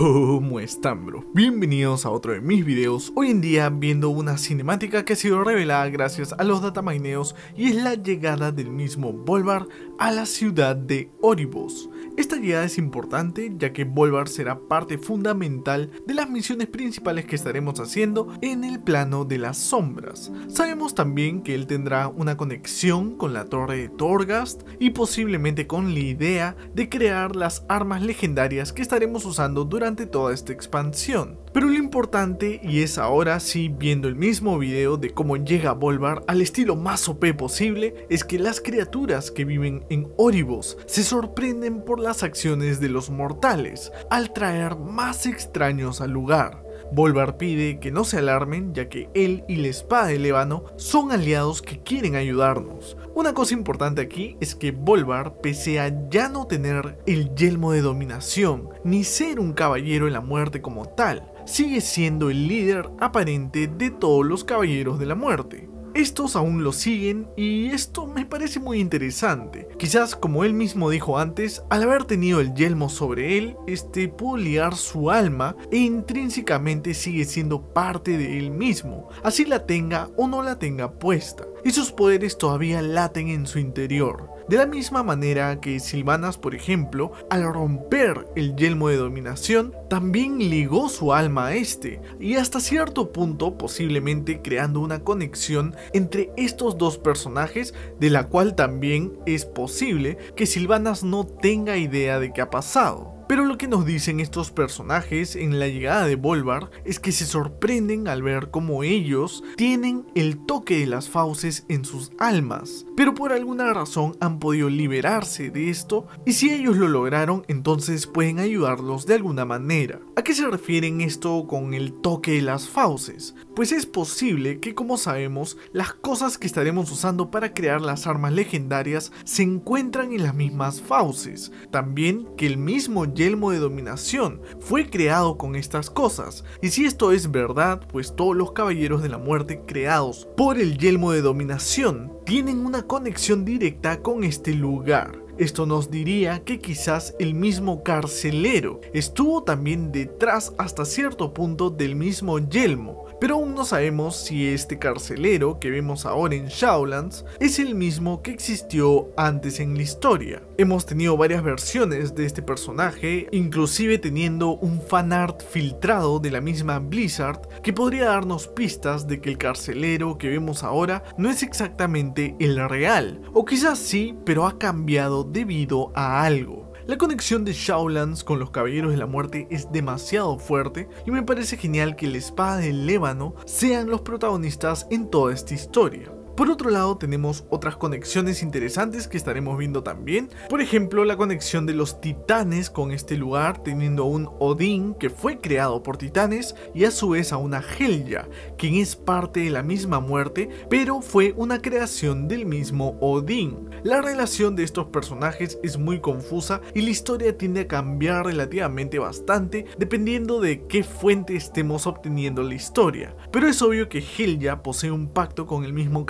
¿Cómo están bro? Bienvenidos a otro de mis videos, hoy en día viendo una cinemática que ha sido revelada gracias a los datamineos y es la llegada del mismo Volvar a la ciudad de Oribos. Esta llegada es importante ya que Volvar será parte fundamental de las misiones principales que estaremos haciendo en el plano de las sombras. Sabemos también que él tendrá una conexión con la torre de Torghast y posiblemente con la idea de crear las armas legendarias que estaremos usando durante toda esta expansión. Pero lo importante, y es ahora sí viendo el mismo video de cómo llega Volvar al estilo más OP posible, es que las criaturas que viven en Oribos se sorprenden por las acciones de los mortales, al traer más extraños al lugar. Volvar pide que no se alarmen ya que él y la espada de Lébano son aliados que quieren ayudarnos. Una cosa importante aquí es que Volvar, pese a ya no tener el yelmo de dominación, ni ser un caballero de la muerte como tal, sigue siendo el líder aparente de todos los caballeros de la muerte. Estos aún lo siguen y esto me parece muy interesante. Quizás como él mismo dijo antes, al haber tenido el yelmo sobre él, este pudo liar su alma e intrínsecamente sigue siendo parte de él mismo, así la tenga o no la tenga puesta, y sus poderes todavía laten en su interior. De la misma manera que Silvanas, por ejemplo, al romper el yelmo de dominación, también ligó su alma a este, y hasta cierto punto posiblemente creando una conexión entre estos dos personajes, de la cual también es posible que Silvanas no tenga idea de qué ha pasado. Pero lo que nos dicen estos personajes en la llegada de Volvar es que se sorprenden al ver cómo ellos tienen el toque de las fauces en sus almas, pero por alguna razón han podido liberarse de esto y si ellos lo lograron entonces pueden ayudarlos de alguna manera. ¿A qué se refieren esto con el toque de las fauces? Pues es posible que como sabemos las cosas que estaremos usando para crear las armas legendarias se encuentran en las mismas fauces, también que el mismo yelmo de dominación fue creado con estas cosas. Y si esto es verdad, pues todos los caballeros de la muerte creados por el yelmo de dominación tienen una conexión directa con este lugar. Esto nos diría que quizás el mismo carcelero estuvo también detrás hasta cierto punto del mismo yelmo, pero aún no sabemos si este carcelero que vemos ahora en Shadowlands es el mismo que existió antes en la historia. Hemos tenido varias versiones de este personaje, inclusive teniendo un fanart filtrado de la misma Blizzard que podría darnos pistas de que el carcelero que vemos ahora no es exactamente el real, o quizás sí, pero ha cambiado debido a algo. La conexión de Shadowlands con los Caballeros de la Muerte es demasiado fuerte y me parece genial que la espada del Lébano sean los protagonistas en toda esta historia. Por otro lado tenemos otras conexiones interesantes que estaremos viendo también, por ejemplo la conexión de los titanes con este lugar teniendo un Odín que fue creado por titanes y a su vez a una Helya, quien es parte de la misma muerte pero fue una creación del mismo Odín. La relación de estos personajes es muy confusa y la historia tiende a cambiar relativamente bastante dependiendo de qué fuente estemos obteniendo la historia, pero es obvio que Helya posee un pacto con el mismo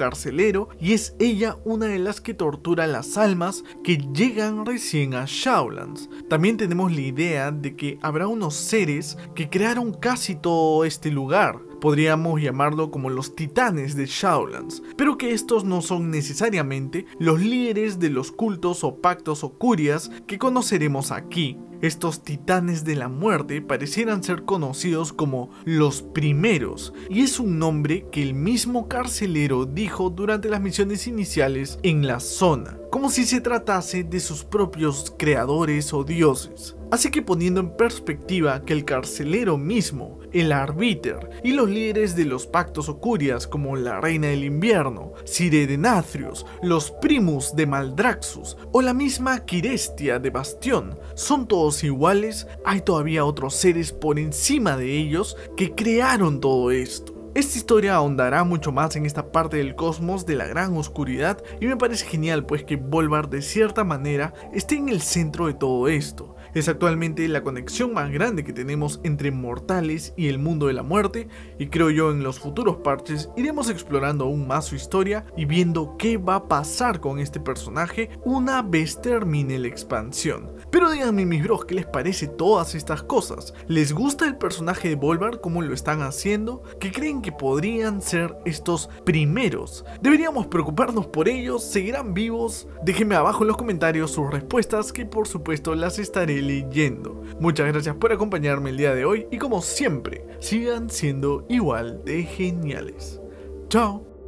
Y es ella una de las que tortura las almas que llegan recién a Shadowlands. También tenemos la idea de que habrá unos seres que crearon casi todo este lugar, podríamos llamarlo como los titanes de Shadowlands, pero que estos no son necesariamente los líderes de los cultos o pactos o curias que conoceremos aquí. Estos titanes de la muerte parecieran ser conocidos como los primeros, y es un nombre que el mismo carcelero dijo durante las misiones iniciales en la zona, como si se tratase de sus propios creadores o dioses. Así que poniendo en perspectiva que el carcelero mismo, el arbiter y los líderes de los pactos o curias como la Reina del Invierno, Sire de Nathrius, los Primus de Maldraxxus o la misma Kirestia de Bastión son todos iguales, hay todavía otros seres por encima de ellos que crearon todo esto. Esta historia ahondará mucho más en esta parte del cosmos de la gran oscuridad y me parece genial pues que Volvar de cierta manera esté en el centro de todo esto. Es actualmente la conexión más grande que tenemos entre mortales y el mundo de la muerte y creo yo en los futuros parches iremos explorando aún más su historia y viendo qué va a pasar con este personaje una vez termine la expansión. Pero díganme mis bros, ¿qué les parece todas estas cosas? ¿Les gusta el personaje de Volvar? ¿Cómo lo están haciendo? ¿Qué creen que podrían ser estos primeros? ¿Deberíamos preocuparnos por ellos? ¿Seguirán vivos? Déjenme abajo en los comentarios sus respuestas que por supuesto las estaré leyendo. Muchas gracias por acompañarme el día de hoy y como siempre, sigan siendo igual de geniales. Chao.